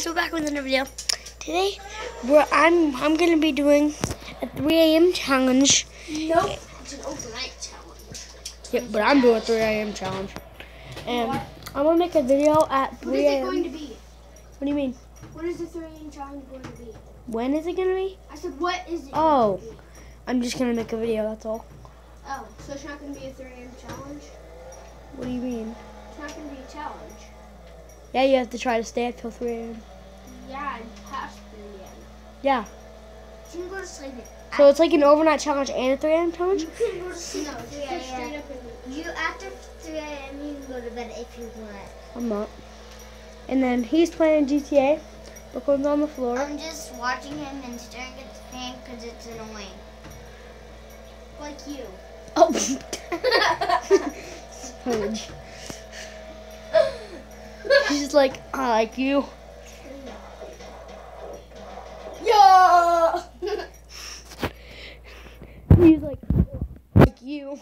guys, we're back with another video. Today, we're, I'm I'm gonna be doing a 3 a.m. challenge. Nope. It's an overnight challenge. Yep, but I'm doing a 3 a.m. challenge, and I'm gonna make a video at 3 a.m. What is it going to be? What do you mean? What is the 3 a.m. challenge going to be? When is it gonna be? I said, what is it? Oh. Going to be? I'm just gonna make a video. That's all. Oh, so it's not to be a 3 a.m. challenge? What do you mean? It's not to be a challenge. Yeah, you have to try to stay up till 3 a.m. Yeah, past 3 a.m. Yeah. You can go to sleep. So it's like an overnight challenge and a 3 a.m. challenge. You can go to sleep. No, it's Yeah, just yeah. straight up You after 3 a.m. you can go to bed if you want. I'm not. And then he's playing GTA. Brooklyn's on the floor. I'm just watching him and staring at the fan because it's annoying. like you. Oh. Savage. She's just like, I like you. Yeah. He's like, like you.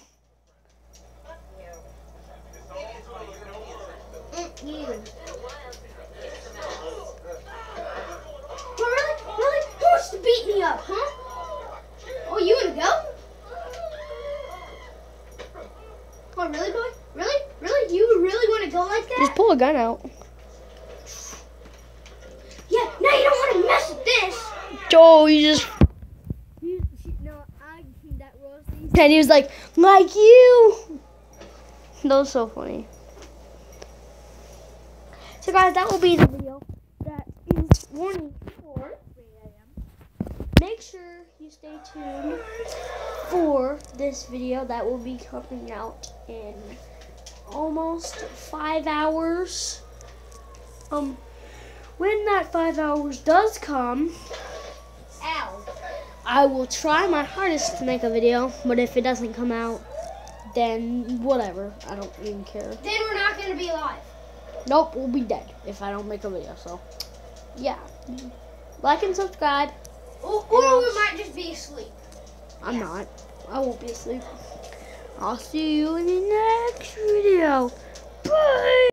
You. Really? Really? Who wants to beat me up, huh? Oh, you want to go? Oh, really, boy? Really? Really? You really want to go like that? Just pull a gun out. Yeah, now you don't want to mess with this. Joe, you just. No, I can see that. And he was like, like you. That was so funny. So guys, that will be the video. That is warning for 3 a.m. Make sure you stay tuned for this video that will be coming out in almost five hours. Um, when that five hours does come. I will try my hardest to make a video, but if it doesn't come out, then whatever. I don't even care. Then we're not going to be live. Nope, we'll be dead if I don't make a video. So, yeah. Like and subscribe. Or, or we might just be asleep. I'm not. I won't be asleep. I'll see you in the next video. Bye.